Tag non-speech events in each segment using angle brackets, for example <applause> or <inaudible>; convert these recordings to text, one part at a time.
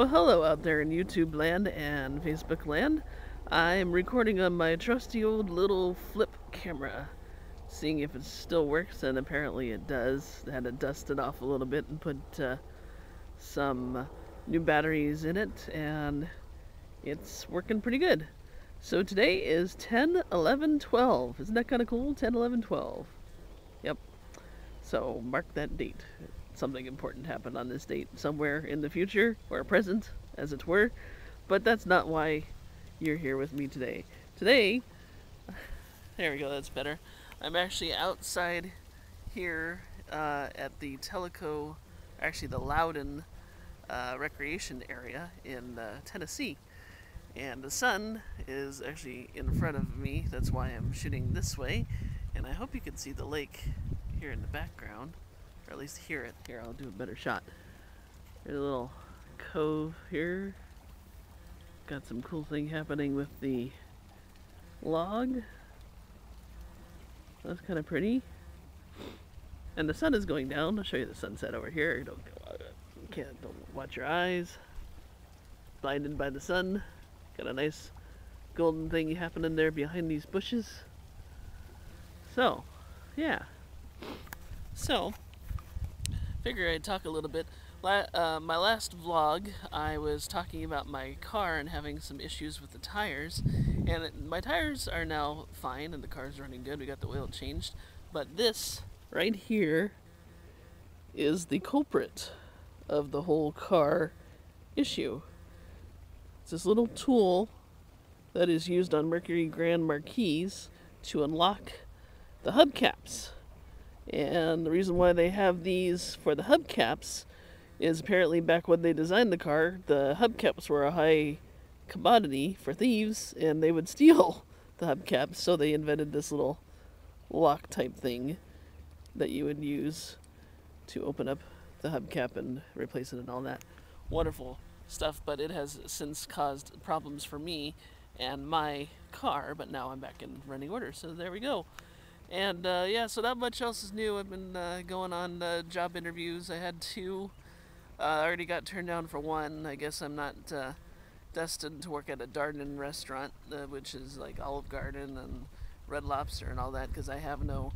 Well, hello out there in YouTube land and Facebook land. I'm recording on my trusty old little flip camera, seeing if it still works, and apparently it does. I had to dust it off a little bit and put uh, some new batteries in it, and it's working pretty good. So today is 10 11 12. Isn't that kind of cool? 10 11 12. Yep. So mark that date something important happened on this date somewhere in the future, or present, as it were. But that's not why you're here with me today. Today, <laughs> there we go, that's better. I'm actually outside here uh, at the Tellico, actually the Loudon uh, recreation area in uh, Tennessee. And the sun is actually in front of me, that's why I'm shooting this way. And I hope you can see the lake here in the background or at least hear it. Here, I'll do a better shot. There's a little cove here. Got some cool thing happening with the log. That's kind of pretty. And the sun is going down. I'll show you the sunset over here. Don't. You can't. Don't watch your eyes. Blinded by the sun. Got a nice golden thing happening there behind these bushes. So, yeah. So, figure I'd talk a little bit. La uh, my last vlog, I was talking about my car and having some issues with the tires. And it, my tires are now fine and the car's running good. We got the oil changed. But this right here is the culprit of the whole car issue. It's this little tool that is used on Mercury Grand Marquis to unlock the hubcaps. And the reason why they have these for the hubcaps is apparently back when they designed the car, the hubcaps were a high commodity for thieves and they would <laughs> steal the hubcaps. So they invented this little lock type thing that you would use to open up the hubcap and replace it and all that wonderful stuff. But it has since caused problems for me and my car. But now I'm back in running order. So there we go. And uh, yeah, so not much else is new. I've been uh, going on uh, job interviews. I had two. Uh, I already got turned down for one. I guess I'm not uh, destined to work at a Darden restaurant, uh, which is like Olive Garden and Red Lobster and all that, because I have no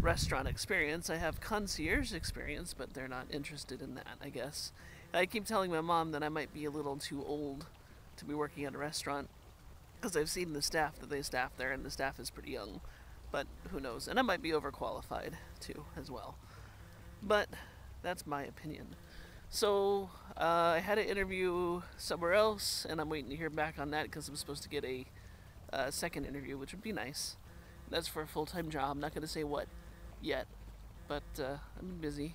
restaurant experience. I have concierge experience, but they're not interested in that, I guess. I keep telling my mom that I might be a little too old to be working at a restaurant, because I've seen the staff that they staff there, and the staff is pretty young but who knows? And I might be overqualified too, as well. But that's my opinion. So uh, I had an interview somewhere else, and I'm waiting to hear back on that because I'm supposed to get a uh, second interview, which would be nice. That's for a full-time job. Not going to say what yet, but uh, I'm busy.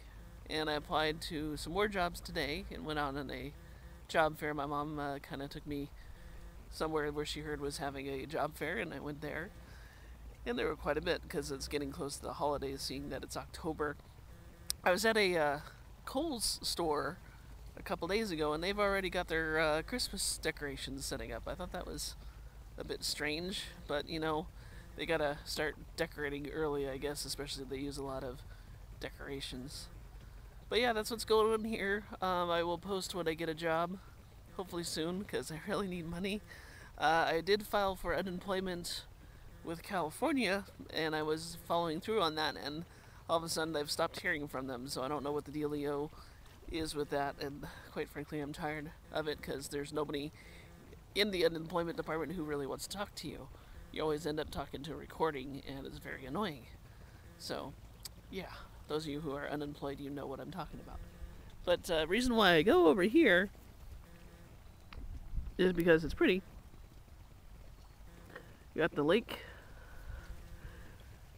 And I applied to some more jobs today and went out on a job fair. My mom uh, kind of took me somewhere where she heard was having a job fair, and I went there and there were quite a bit because it's getting close to the holidays, seeing that it's October. I was at a uh, Kohl's store a couple days ago, and they've already got their uh, Christmas decorations setting up. I thought that was a bit strange, but you know, they gotta start decorating early, I guess, especially if they use a lot of decorations. But yeah, that's what's going on here. Um, I will post when I get a job, hopefully soon, because I <laughs> really need money. Uh, I did file for unemployment with California, and I was following through on that, and all of a sudden I've stopped hearing from them, so I don't know what the dealio is with that, and quite frankly, I'm tired of it because there's nobody in the unemployment department who really wants to talk to you. You always end up talking to a recording, and it's very annoying. So, yeah, those of you who are unemployed, you know what I'm talking about. But uh, reason why I go over here is because it's pretty. You got the lake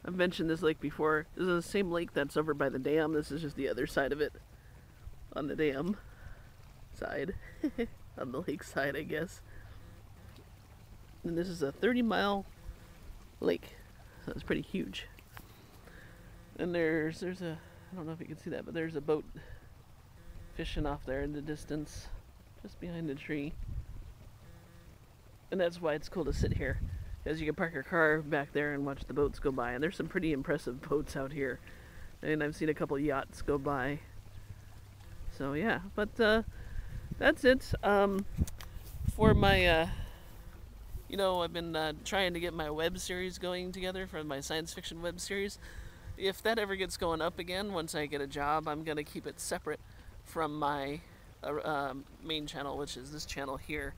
I've mentioned this lake before. This is the same lake that's over by the dam. This is just the other side of it. On the dam side. <laughs> on the lake side, I guess. And this is a 30 mile lake. So it's pretty huge. And there's, there's a, I don't know if you can see that, but there's a boat fishing off there in the distance. Just behind the tree. And that's why it's cool to sit here because you can park your car back there and watch the boats go by. And there's some pretty impressive <laughs> boats out here. And I've seen a couple yachts go by. So yeah, but uh, that's it. Um, for my, uh, you know, I've been uh, trying to get my web series going together for my science fiction web series. If that ever gets going up again, once I get a job, I'm gonna keep it separate from my uh, um, main channel, which is this channel here,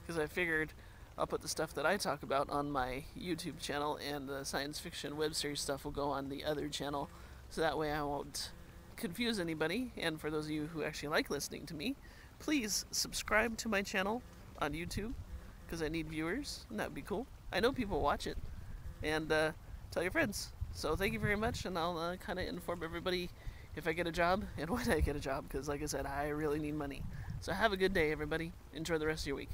because I figured I'll put the stuff that I talk about on my YouTube channel, and the science fiction web series stuff will go on the other channel, so that way I won't confuse anybody. And for those of you who actually like listening to me, please subscribe to my channel on YouTube, because I need viewers, and that would be cool. I know people watch it, and uh, tell your friends. So thank you very much, and I'll uh, kind of inform everybody if I get a job <laughs> and when I get a job, because like I said, I really need money. So have a good day, everybody. Enjoy the rest of your week.